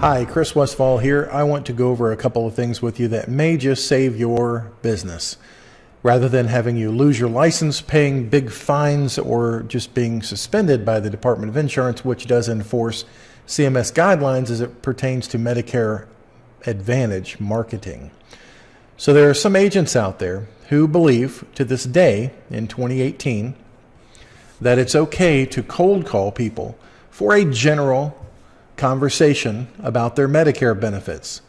Hi, Chris Westfall here. I want to go over a couple of things with you that may just save your business. Rather than having you lose your license, paying big fines, or just being suspended by the Department of Insurance, which does enforce CMS guidelines as it pertains to Medicare Advantage marketing. So there are some agents out there who believe to this day in 2018 that it's okay to cold call people for a general conversation about their Medicare benefits.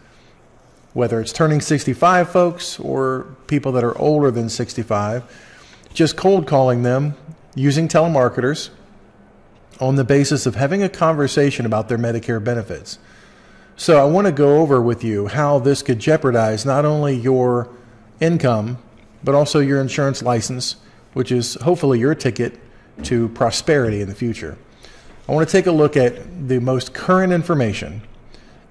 Whether it's turning 65 folks or people that are older than 65, just cold calling them using telemarketers on the basis of having a conversation about their Medicare benefits. So I want to go over with you how this could jeopardize not only your income, but also your insurance license, which is hopefully your ticket to prosperity in the future. I want to take a look at the most current information.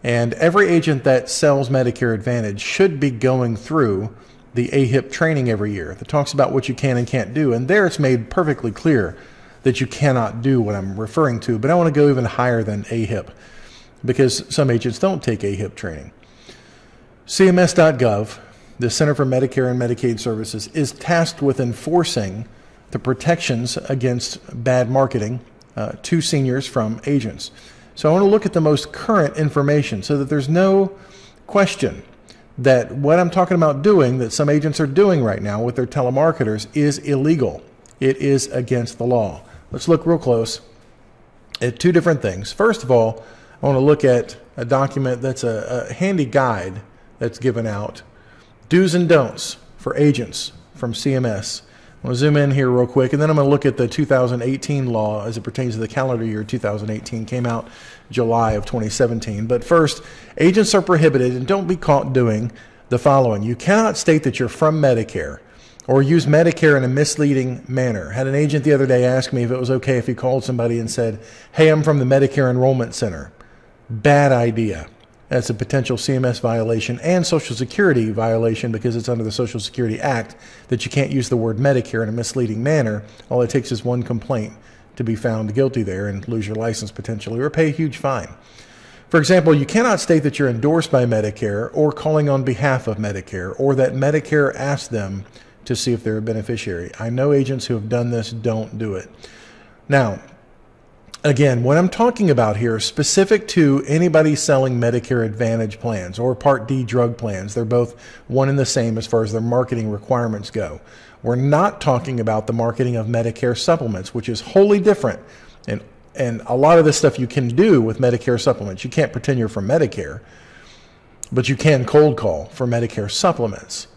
And every agent that sells Medicare Advantage should be going through the AHIP training every year that talks about what you can and can't do. And there it's made perfectly clear that you cannot do what I'm referring to. But I want to go even higher than AHIP because some agents don't take AHIP training. CMS.gov, the Center for Medicare and Medicaid Services, is tasked with enforcing the protections against bad marketing uh, to seniors from agents. So I want to look at the most current information so that there's no question that what I'm talking about doing, that some agents are doing right now with their telemarketers, is illegal. It is against the law. Let's look real close at two different things. First of all, I want to look at a document that's a, a handy guide that's given out do's and don'ts for agents from CMS. I'm going to zoom in here real quick, and then I'm going to look at the 2018 law as it pertains to the calendar year 2018. Came out July of 2017. But first, agents are prohibited, and don't be caught doing the following. You cannot state that you're from Medicare or use Medicare in a misleading manner. Had an agent the other day ask me if it was okay if he called somebody and said, Hey, I'm from the Medicare Enrollment Center. Bad idea. That's a potential CMS violation and Social Security violation because it's under the Social Security Act that you can't use the word Medicare in a misleading manner. All it takes is one complaint to be found guilty there and lose your license potentially or pay a huge fine. For example, you cannot state that you're endorsed by Medicare or calling on behalf of Medicare or that Medicare asked them to see if they're a beneficiary. I know agents who have done this don't do it. Now, again, what I'm talking about here is specific to anybody selling Medicare Advantage plans or Part D drug plans. They're both one and the same as far as their marketing requirements go. We're not talking about the marketing of Medicare supplements, which is wholly different. And, and a lot of this stuff you can do with Medicare supplements. You can't pretend you're from Medicare, but you can cold call for Medicare supplements,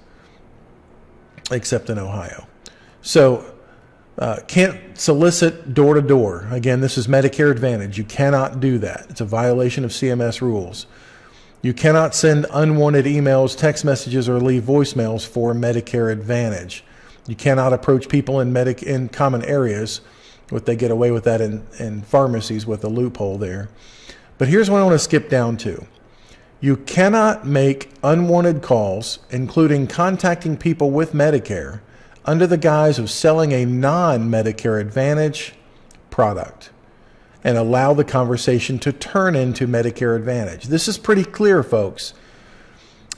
except in Ohio. So, uh, can't solicit door to door. Again, this is Medicare Advantage. You cannot do that. It's a violation of CMS rules. You cannot send unwanted emails, text messages, or leave voicemails for Medicare Advantage. You cannot approach people in medic in common areas. What they get away with that in, in pharmacies with a loophole there. But here's what I want to skip down to. You cannot make unwanted calls, including contacting people with Medicare, under the guise of selling a non Medicare Advantage product and allow the conversation to turn into Medicare Advantage. This is pretty clear, folks.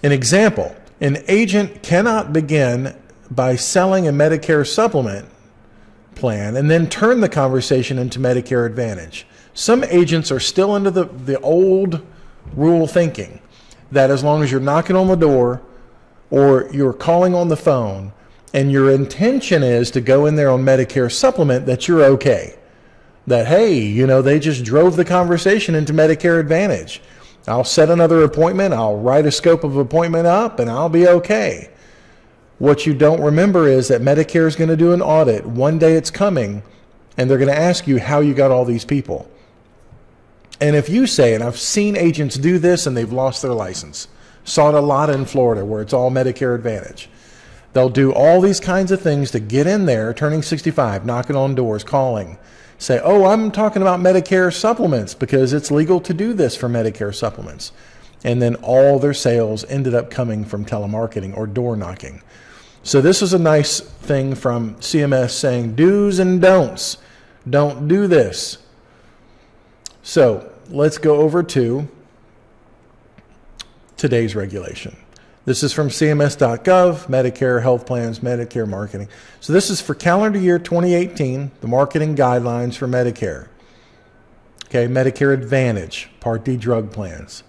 An example an agent cannot begin by selling a Medicare supplement plan and then turn the conversation into Medicare Advantage. Some agents are still under the, the old rule thinking that as long as you're knocking on the door or you're calling on the phone, and your intention is to go in there on Medicare supplement, that you're okay. That, hey, you know, they just drove the conversation into Medicare Advantage. I'll set another appointment, I'll write a scope of appointment up, and I'll be okay. What you don't remember is that Medicare is going to do an audit. One day it's coming, and they're going to ask you how you got all these people. And if you say, and I've seen agents do this and they've lost their license, saw it a lot in Florida where it's all Medicare Advantage. They'll do all these kinds of things to get in there, turning 65, knocking on doors, calling, say, Oh, I'm talking about Medicare supplements because it's legal to do this for Medicare supplements. And then all their sales ended up coming from telemarketing or door knocking. So, this is a nice thing from CMS saying do's and don'ts. Don't do this. So, let's go over to today's regulation. This is from CMS.gov, Medicare health plans, Medicare marketing. So this is for calendar year 2018, the marketing guidelines for Medicare. Okay, Medicare Advantage, Part D drug plans.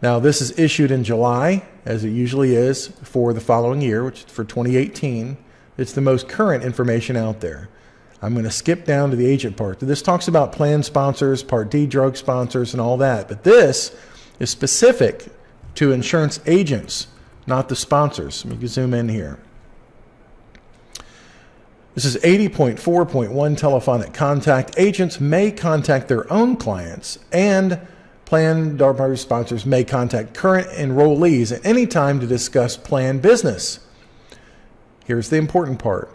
Now, this is issued in July, as it usually is for the following year, which is for 2018. It's the most current information out there. I'm going to skip down to the agent part. This talks about plan sponsors, Part D drug sponsors, and all that. But this is specific to insurance agents, not the sponsors. Let me zoom in here. This is 80.4.1 telephonic contact. Agents may contact their own clients and plan Part D sponsors may contact current enrollees at any time to discuss plan business. Here's the important part.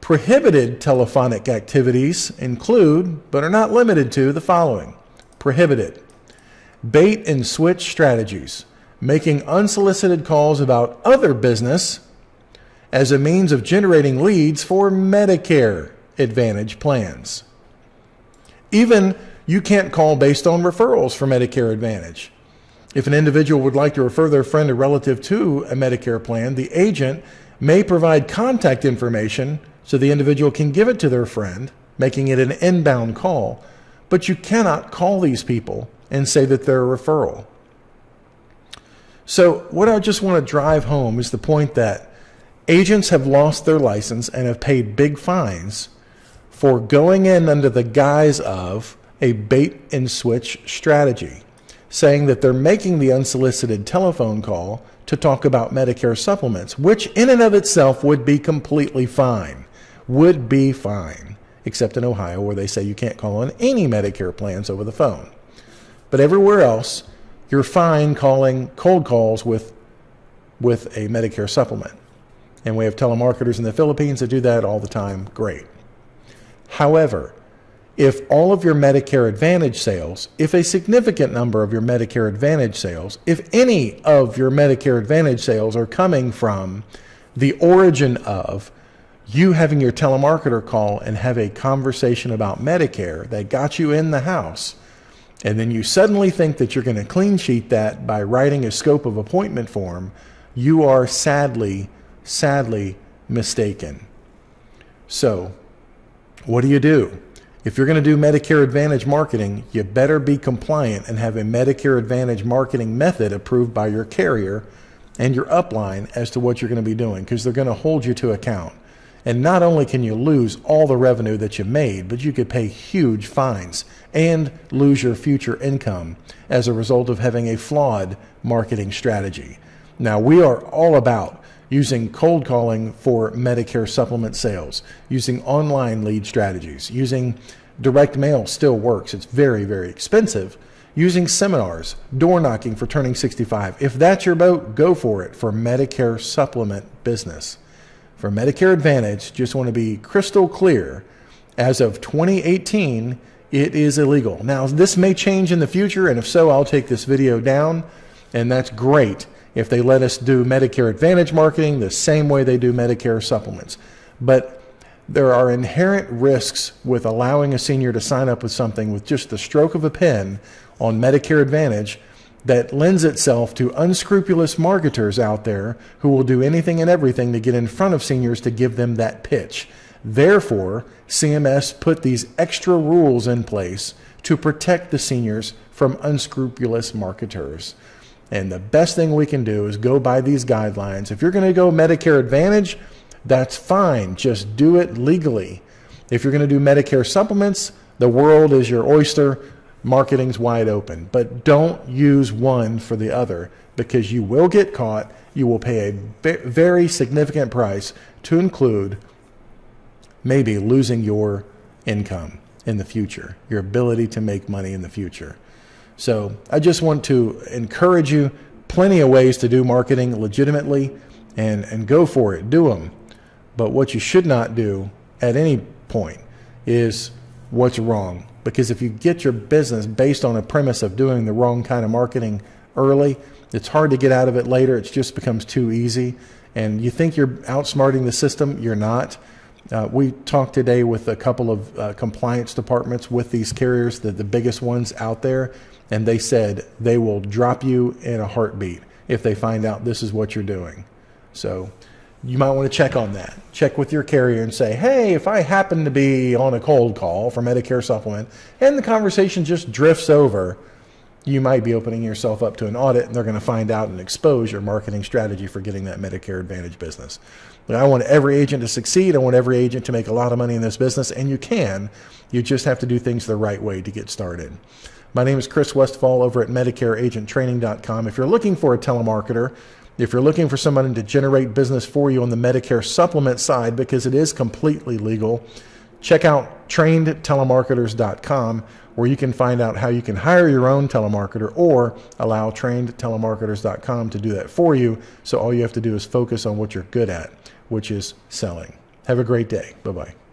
Prohibited telephonic activities include, but are not limited to, the following prohibited bait and switch strategies, making unsolicited calls about other business as a means of generating leads for Medicare Advantage plans. Even you can't call based on referrals for Medicare Advantage. If an individual would like to refer their friend or relative to a Medicare plan, the agent may provide contact information so the individual can give it to their friend, making it an inbound call. But you cannot call these people and say that they're a referral. So, what I just want to drive home is the point that agents have lost their license and have paid big fines for going in under the guise of a bait and switch strategy, saying that they're making the unsolicited telephone call to talk about Medicare supplements, which in and of itself would be completely fine. Would be fine, except in Ohio, where they say you can't call on any Medicare plans over the phone. But everywhere else, you're fine calling cold calls with, with a Medicare supplement. And we have telemarketers in the Philippines that do that all the time. Great. However, if all of your Medicare Advantage sales, if a significant number of your Medicare Advantage sales, if any of your Medicare Advantage sales are coming from the origin of you having your telemarketer call and have a conversation about Medicare that got you in the house, and then you suddenly think that you're going to clean sheet that by writing a scope of appointment form, you are sadly, sadly mistaken. So, what do you do? If you're going to do Medicare Advantage marketing, you better be compliant and have a Medicare Advantage marketing method approved by your carrier and your upline as to what you're going to be doing because they're going to hold you to account. And not only can you lose all the revenue that you made, but you could pay huge fines and lose your future income as a result of having a flawed marketing strategy. Now, we are all about using cold calling for Medicare supplement sales, using online lead strategies, using direct mail still works. It's very, very expensive. Using seminars, door knocking for turning 65. If that's your boat, go for it for Medicare supplement business. For Medicare Advantage, just want to be crystal clear as of 2018, it is illegal. Now, this may change in the future, and if so, I'll take this video down, and that's great if they let us do Medicare Advantage marketing the same way they do Medicare supplements. But there are inherent risks with allowing a senior to sign up with something with just the stroke of a pen on Medicare Advantage that lends itself to unscrupulous marketers out there who will do anything and everything to get in front of seniors to give them that pitch. Therefore, CMS put these extra rules in place to protect the seniors from unscrupulous marketers. And the best thing we can do is go by these guidelines. If you're going to go Medicare Advantage, that's fine. Just do it legally. If you're going to do Medicare supplements, the world is your oyster. Marketing's wide open. But don't use one for the other because you will get caught. You will pay a very significant price to include maybe losing your income in the future, your ability to make money in the future. So I just want to encourage you plenty of ways to do marketing legitimately and, and go for it, do them. But what you should not do at any point is what's wrong. Because if you get your business based on a premise of doing the wrong kind of marketing early, it's hard to get out of it later. It just becomes too easy. And you think you're outsmarting the system, you're not. Uh, we talked today with a couple of uh, compliance departments with these carriers, the, the biggest ones out there, and they said they will drop you in a heartbeat if they find out this is what you're doing. So you might want to check on that. Check with your carrier and say, hey, if I happen to be on a cold call for Medicare supplement and the conversation just drifts over, you might be opening yourself up to an audit and they're going to find out and expose your marketing strategy for getting that Medicare Advantage business. I want every agent to succeed. I want every agent to make a lot of money in this business, and you can. You just have to do things the right way to get started. My name is Chris Westfall over at MedicareAgentTraining.com. If you're looking for a telemarketer, if you're looking for someone to generate business for you on the Medicare supplement side, because it is completely legal, check out trainedtelemarketers.com where you can find out how you can hire your own telemarketer or allow trainedtelemarketers.com to do that for you. So all you have to do is focus on what you're good at, which is selling. Have a great day. Bye bye.